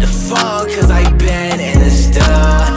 to fall Cause I been in the store